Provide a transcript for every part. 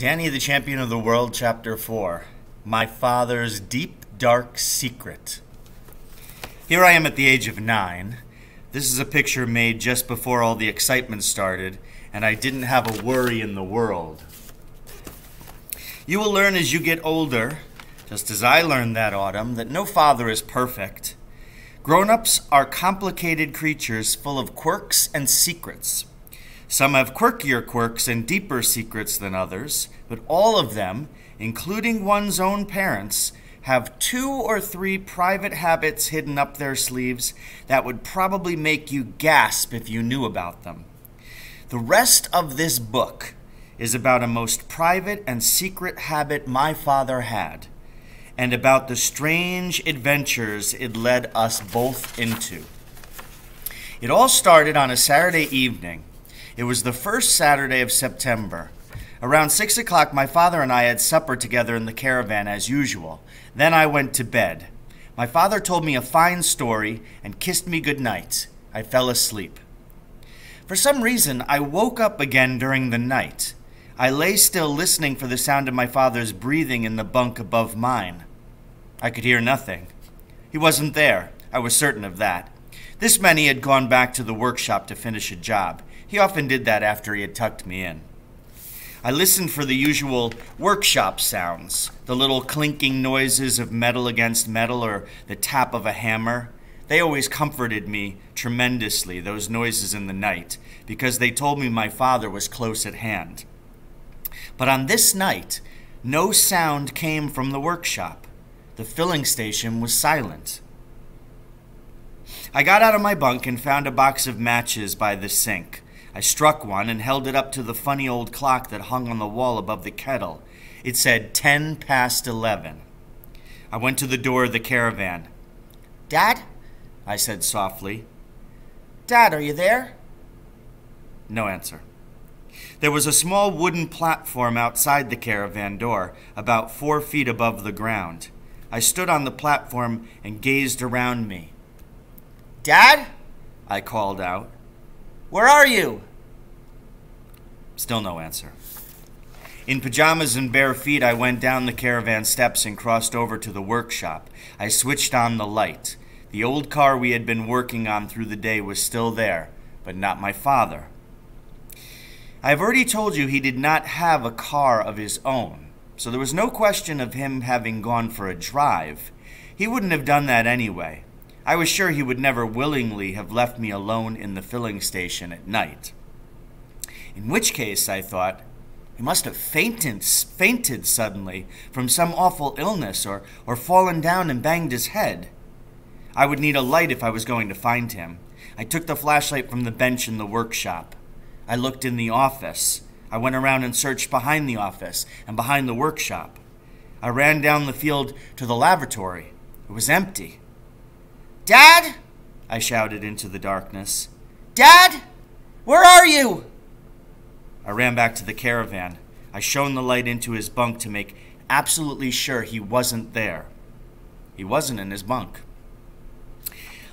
Danny the Champion of the World, Chapter 4 My Father's Deep, Dark Secret. Here I am at the age of nine. This is a picture made just before all the excitement started, and I didn't have a worry in the world. You will learn as you get older, just as I learned that autumn, that no father is perfect. Grown ups are complicated creatures full of quirks and secrets. Some have quirkier quirks and deeper secrets than others, but all of them, including one's own parents, have two or three private habits hidden up their sleeves that would probably make you gasp if you knew about them. The rest of this book is about a most private and secret habit my father had, and about the strange adventures it led us both into. It all started on a Saturday evening it was the first Saturday of September. Around six o'clock, my father and I had supper together in the caravan as usual. Then I went to bed. My father told me a fine story and kissed me good night. I fell asleep. For some reason, I woke up again during the night. I lay still listening for the sound of my father's breathing in the bunk above mine. I could hear nothing. He wasn't there. I was certain of that. This meant he had gone back to the workshop to finish a job. He often did that after he had tucked me in. I listened for the usual workshop sounds, the little clinking noises of metal against metal or the tap of a hammer. They always comforted me tremendously, those noises in the night, because they told me my father was close at hand. But on this night, no sound came from the workshop. The filling station was silent. I got out of my bunk and found a box of matches by the sink. I struck one and held it up to the funny old clock that hung on the wall above the kettle. It said ten past eleven. I went to the door of the caravan. Dad? I said softly. Dad, are you there? No answer. There was a small wooden platform outside the caravan door, about four feet above the ground. I stood on the platform and gazed around me. Dad? I called out. Where are you? Still no answer. In pajamas and bare feet, I went down the caravan steps and crossed over to the workshop. I switched on the light. The old car we had been working on through the day was still there, but not my father. I have already told you he did not have a car of his own, so there was no question of him having gone for a drive. He wouldn't have done that anyway. I was sure he would never willingly have left me alone in the filling station at night. In which case, I thought, he must have fainted, fainted suddenly from some awful illness or, or fallen down and banged his head. I would need a light if I was going to find him. I took the flashlight from the bench in the workshop. I looked in the office. I went around and searched behind the office and behind the workshop. I ran down the field to the lavatory. It was empty. Dad? I shouted into the darkness. Dad? Where are you? I ran back to the caravan. I shone the light into his bunk to make absolutely sure he wasn't there. He wasn't in his bunk.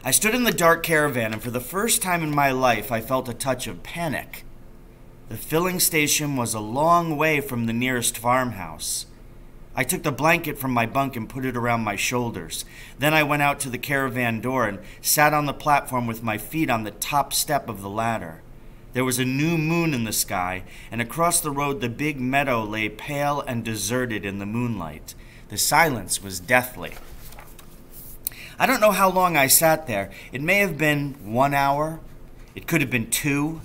I stood in the dark caravan, and for the first time in my life, I felt a touch of panic. The filling station was a long way from the nearest farmhouse. I took the blanket from my bunk and put it around my shoulders. Then I went out to the caravan door and sat on the platform with my feet on the top step of the ladder. There was a new moon in the sky, and across the road the big meadow lay pale and deserted in the moonlight. The silence was deathly. I don't know how long I sat there. It may have been one hour, it could have been two,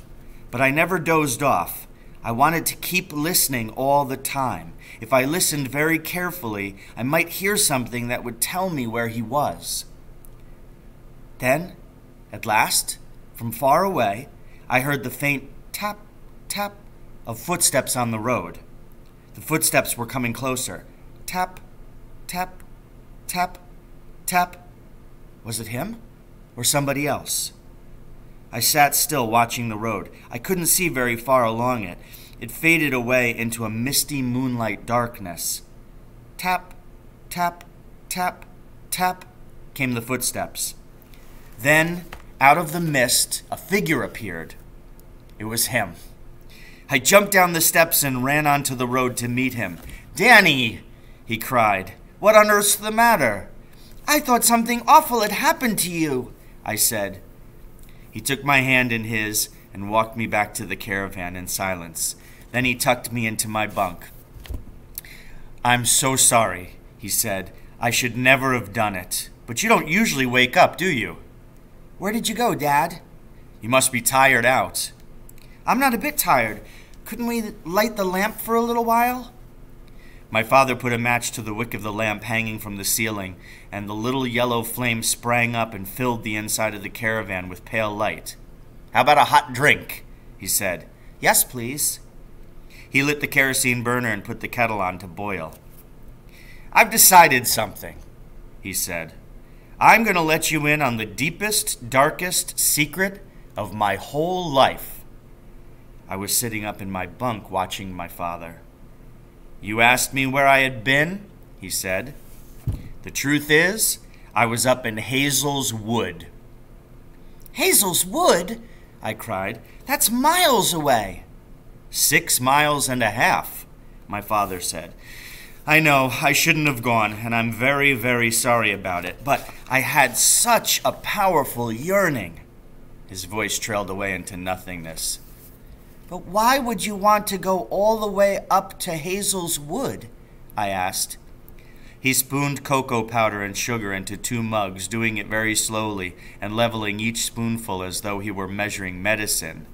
but I never dozed off. I wanted to keep listening all the time. If I listened very carefully, I might hear something that would tell me where he was. Then, at last, from far away, I heard the faint tap, tap of footsteps on the road. The footsteps were coming closer. Tap, tap, tap, tap. Was it him or somebody else? I sat still watching the road. I couldn't see very far along it. It faded away into a misty moonlight darkness. Tap, tap, tap, tap came the footsteps. Then, out of the mist, a figure appeared. It was him. I jumped down the steps and ran onto the road to meet him. Danny, he cried, what on earth's the matter? I thought something awful had happened to you, I said. He took my hand in his and walked me back to the caravan in silence. Then he tucked me into my bunk. I'm so sorry, he said. I should never have done it. But you don't usually wake up, do you? Where did you go, Dad? You must be tired out. I'm not a bit tired. Couldn't we light the lamp for a little while? My father put a match to the wick of the lamp hanging from the ceiling, and the little yellow flame sprang up and filled the inside of the caravan with pale light. How about a hot drink? he said. Yes, please. He lit the kerosene burner and put the kettle on to boil. I've decided something, he said. I'm going to let you in on the deepest, darkest secret of my whole life. I was sitting up in my bunk watching my father. You asked me where I had been, he said. The truth is, I was up in Hazel's Wood. Hazel's Wood? I cried. That's miles away. Six miles and a half, my father said. I know, I shouldn't have gone, and I'm very, very sorry about it, but I had such a powerful yearning. His voice trailed away into nothingness. But why would you want to go all the way up to Hazel's Wood? I asked. He spooned cocoa powder and sugar into two mugs, doing it very slowly and leveling each spoonful as though he were measuring medicine.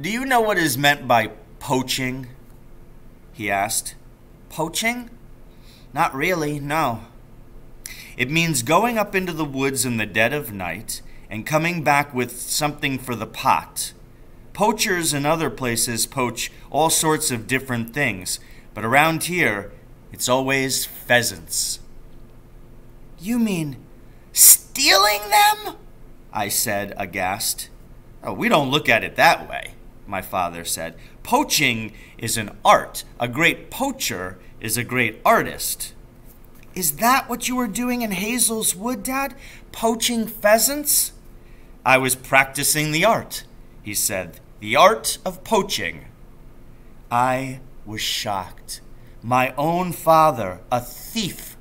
Do you know what is meant by poaching? he asked. Poaching? Not really, no. It means going up into the woods in the dead of night and coming back with something for the pot. Poachers in other places poach all sorts of different things, but around here, it's always pheasants. You mean stealing them? I said, aghast. Oh, we don't look at it that way, my father said. Poaching is an art. A great poacher is a great artist. Is that what you were doing in Hazel's Wood, Dad? Poaching pheasants? I was practicing the art, he said. The art of poaching. I was shocked. My own father, a thief.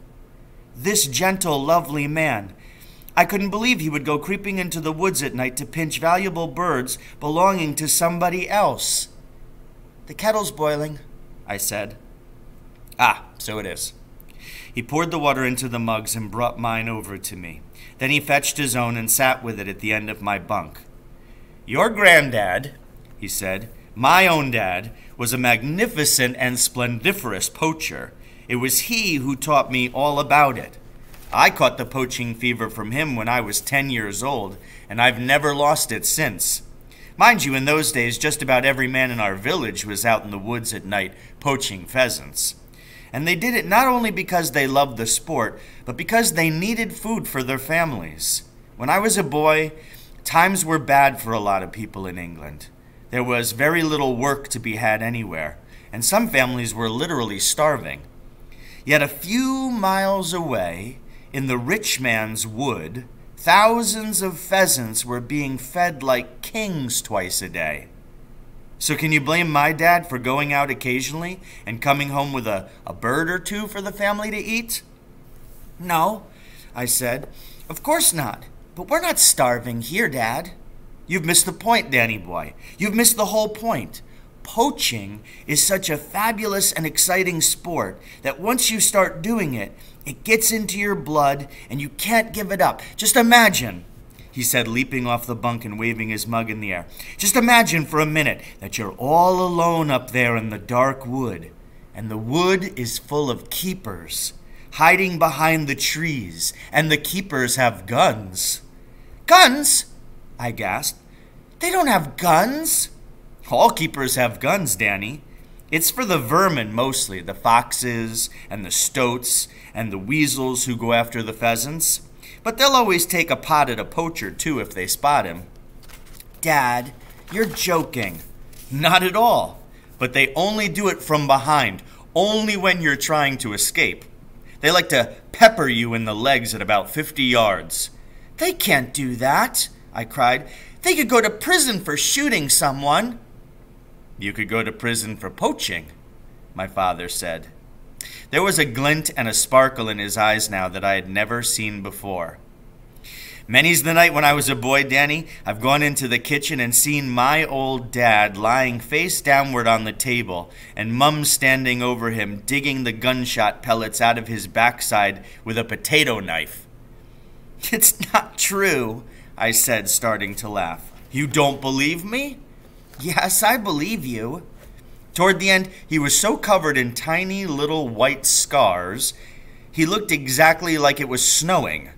This gentle, lovely man. I couldn't believe he would go creeping into the woods at night to pinch valuable birds belonging to somebody else. The kettle's boiling, I said. Ah, so it is. He poured the water into the mugs and brought mine over to me. Then he fetched his own and sat with it at the end of my bunk. Your granddad, he said, my own dad, was a magnificent and splendiferous poacher. It was he who taught me all about it. I caught the poaching fever from him when I was 10 years old, and I've never lost it since. Mind you, in those days, just about every man in our village was out in the woods at night poaching pheasants. And they did it not only because they loved the sport, but because they needed food for their families. When I was a boy, times were bad for a lot of people in England. There was very little work to be had anywhere, and some families were literally starving. Yet a few miles away, in the rich man's wood, thousands of pheasants were being fed like kings twice a day. So, can you blame my dad for going out occasionally and coming home with a, a bird or two for the family to eat? No, I said. Of course not. But we're not starving here, Dad. You've missed the point, Danny boy. You've missed the whole point. Poaching is such a fabulous and exciting sport that once you start doing it, it gets into your blood and you can't give it up. Just imagine he said, leaping off the bunk and waving his mug in the air. Just imagine for a minute that you're all alone up there in the dark wood, and the wood is full of keepers, hiding behind the trees, and the keepers have guns. Guns? I gasped. They don't have guns. All keepers have guns, Danny. It's for the vermin mostly, the foxes and the stoats and the weasels who go after the pheasants. But they'll always take a pot at a poacher, too, if they spot him. Dad, you're joking. Not at all. But they only do it from behind, only when you're trying to escape. They like to pepper you in the legs at about 50 yards. They can't do that, I cried. They could go to prison for shooting someone. You could go to prison for poaching, my father said. There was a glint and a sparkle in his eyes now that I had never seen before. Many's the night when I was a boy, Danny. I've gone into the kitchen and seen my old dad lying face downward on the table, and Mum standing over him, digging the gunshot pellets out of his backside with a potato knife. It's not true, I said, starting to laugh. You don't believe me? Yes, I believe you. Toward the end, he was so covered in tiny little white scars, he looked exactly like it was snowing.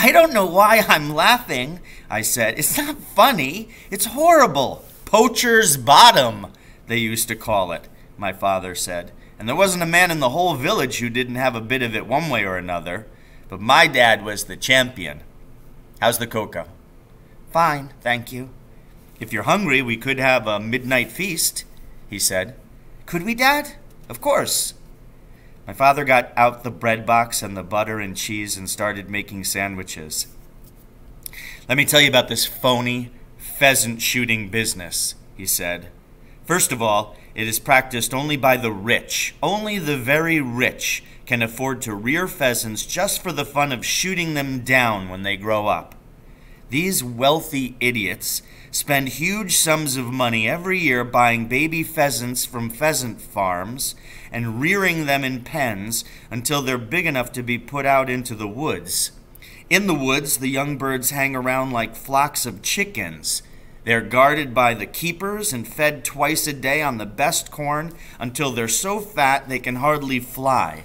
I don't know why I'm laughing, I said. It's not funny. It's horrible. Poacher's bottom, they used to call it, my father said. And there wasn't a man in the whole village who didn't have a bit of it one way or another. But my dad was the champion. How's the cocoa? Fine, thank you. If you're hungry, we could have a midnight feast, he said. Could we, Dad? Of course. My father got out the bread box and the butter and cheese and started making sandwiches. Let me tell you about this phony pheasant shooting business, he said. First of all, it is practiced only by the rich. Only the very rich can afford to rear pheasants just for the fun of shooting them down when they grow up. These wealthy idiots spend huge sums of money every year buying baby pheasants from pheasant farms and rearing them in pens until they're big enough to be put out into the woods. In the woods, the young birds hang around like flocks of chickens. They're guarded by the keepers and fed twice a day on the best corn until they're so fat they can hardly fly.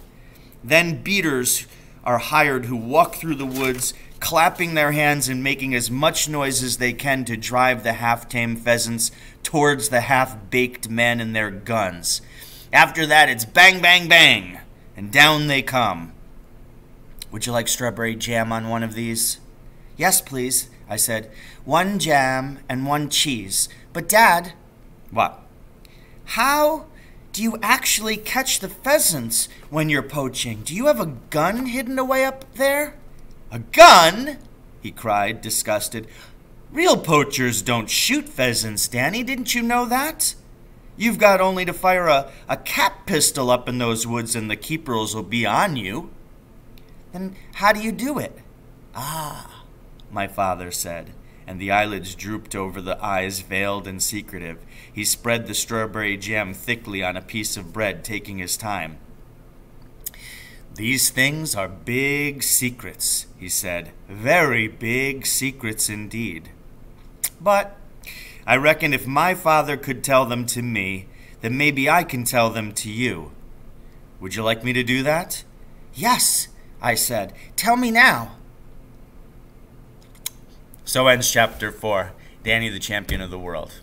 Then beaters are hired who walk through the woods, clapping their hands and making as much noise as they can to drive the half tame pheasants towards the half baked men and their guns. After that, it's bang, bang, bang, and down they come. Would you like strawberry jam on one of these? Yes, please, I said. One jam and one cheese. But, Dad. What? How do you actually catch the pheasants when you're poaching? Do you have a gun hidden away up there? A gun? he cried, disgusted. Real poachers don't shoot pheasants, Danny. Didn't you know that? You've got only to fire a, a cap pistol up in those woods and the keepers will be on you. Then how do you do it? Ah, my father said and the eyelids drooped over the eyes veiled and secretive. He spread the strawberry jam thickly on a piece of bread, taking his time. These things are big secrets, he said. Very big secrets indeed. But I reckon if my father could tell them to me, then maybe I can tell them to you. Would you like me to do that? Yes, I said. Tell me now. So ends chapter 4 Danny, the champion of the world.